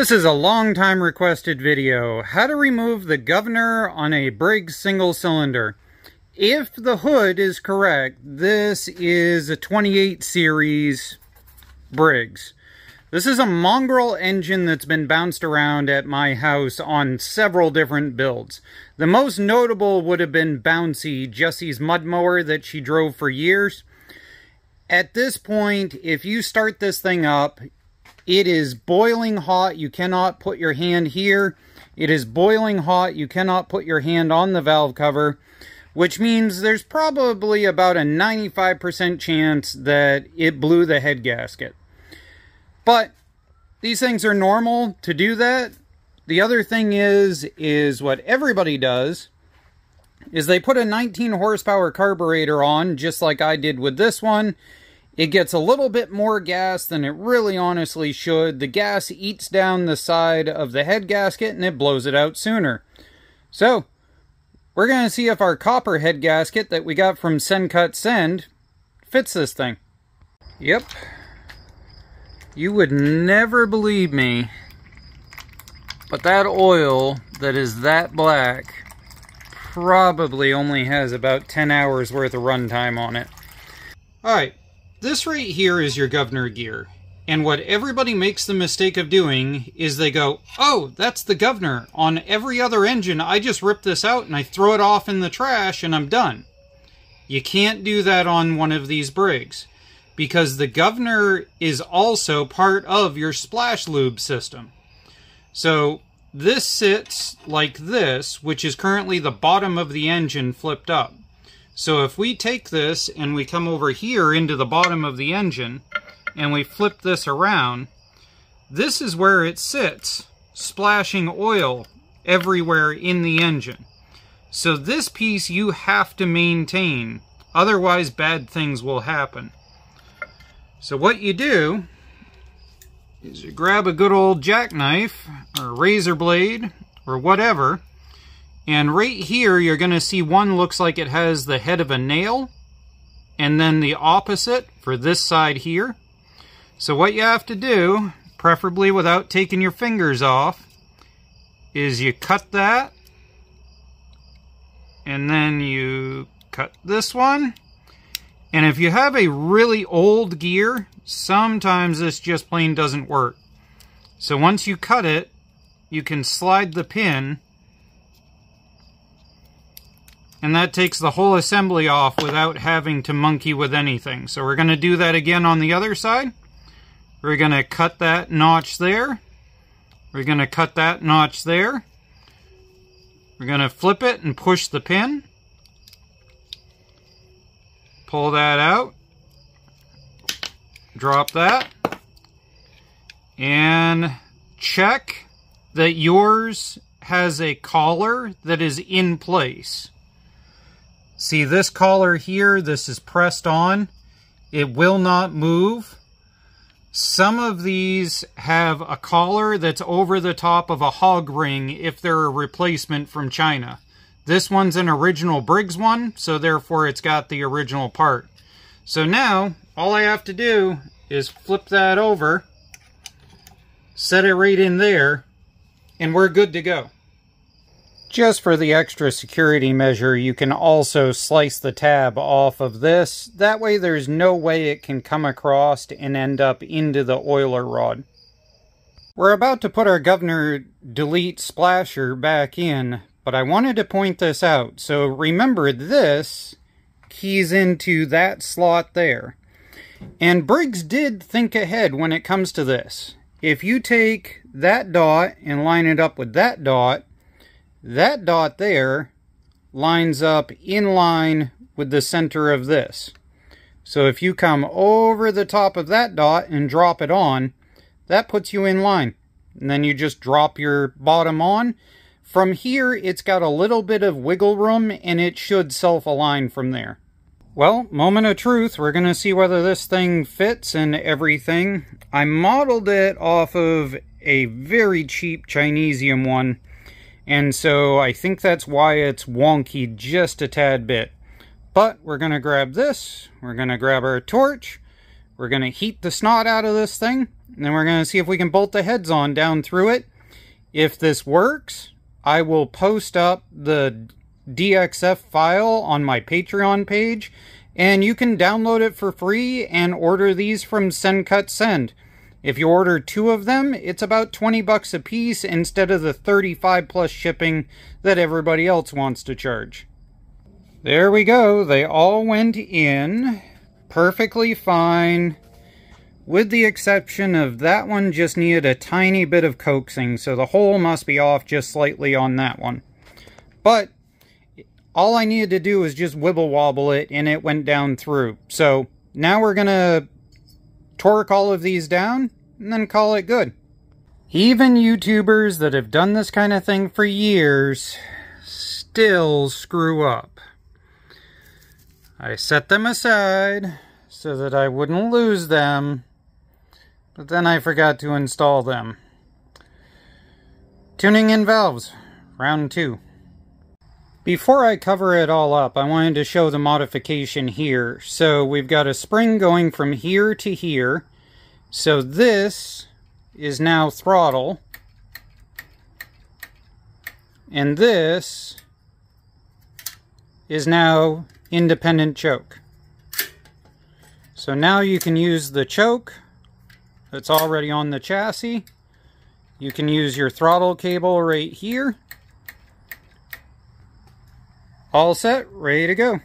This is a long time requested video. How to remove the governor on a Briggs single cylinder. If the hood is correct, this is a 28 series Briggs. This is a mongrel engine that's been bounced around at my house on several different builds. The most notable would have been Bouncy, Jessie's mud mower that she drove for years. At this point, if you start this thing up, it is boiling hot. You cannot put your hand here. It is boiling hot. You cannot put your hand on the valve cover, which means there's probably about a 95% chance that it blew the head gasket. But these things are normal to do that. The other thing is, is what everybody does, is they put a 19 horsepower carburetor on, just like I did with this one, it gets a little bit more gas than it really honestly should. The gas eats down the side of the head gasket and it blows it out sooner. So, we're going to see if our copper head gasket that we got from SendCutSend fits this thing. Yep. You would never believe me, but that oil that is that black probably only has about 10 hours worth of runtime on it. Alright, this right here is your governor gear. And what everybody makes the mistake of doing is they go, oh, that's the governor. On every other engine, I just rip this out and I throw it off in the trash and I'm done. You can't do that on one of these Briggs because the governor is also part of your splash lube system. So this sits like this, which is currently the bottom of the engine flipped up. So if we take this and we come over here into the bottom of the engine and we flip this around, this is where it sits, splashing oil everywhere in the engine. So this piece you have to maintain, otherwise bad things will happen. So what you do is you grab a good old jackknife or razor blade or whatever and right here, you're going to see one looks like it has the head of a nail. And then the opposite for this side here. So what you have to do, preferably without taking your fingers off, is you cut that. And then you cut this one. And if you have a really old gear, sometimes this just plain doesn't work. So once you cut it, you can slide the pin and that takes the whole assembly off without having to monkey with anything. So we're going to do that again on the other side. We're going to cut that notch there. We're going to cut that notch there. We're going to flip it and push the pin. Pull that out. Drop that. And check that yours has a collar that is in place. See this collar here, this is pressed on. It will not move. Some of these have a collar that's over the top of a hog ring if they're a replacement from China. This one's an original Briggs one, so therefore it's got the original part. So now, all I have to do is flip that over, set it right in there, and we're good to go. Just for the extra security measure, you can also slice the tab off of this. That way there's no way it can come across and end up into the oiler rod. We're about to put our governor delete splasher back in, but I wanted to point this out. So remember this keys into that slot there. And Briggs did think ahead when it comes to this. If you take that dot and line it up with that dot, that dot there lines up in line with the center of this. So if you come over the top of that dot and drop it on, that puts you in line. And then you just drop your bottom on. From here, it's got a little bit of wiggle room and it should self-align from there. Well, moment of truth, we're going to see whether this thing fits and everything. I modeled it off of a very cheap Chinesium one and so I think that's why it's wonky just a tad bit. But we're going to grab this, we're going to grab our torch, we're going to heat the snot out of this thing, And then we're going to see if we can bolt the heads on down through it. If this works, I will post up the DXF file on my Patreon page, and you can download it for free and order these from Send Cut Send. If you order two of them, it's about 20 bucks a piece instead of the 35 plus shipping that everybody else wants to charge. There we go. They all went in perfectly fine with the exception of that one just needed a tiny bit of coaxing, so the hole must be off just slightly on that one. But all I needed to do was just wibble wobble it and it went down through. So now we're going to torque all of these down and then call it good. Even YouTubers that have done this kind of thing for years still screw up. I set them aside so that I wouldn't lose them, but then I forgot to install them. Tuning in valves, round two. Before I cover it all up, I wanted to show the modification here. So we've got a spring going from here to here. So this is now throttle. And this is now independent choke. So now you can use the choke that's already on the chassis. You can use your throttle cable right here. All set, ready to go.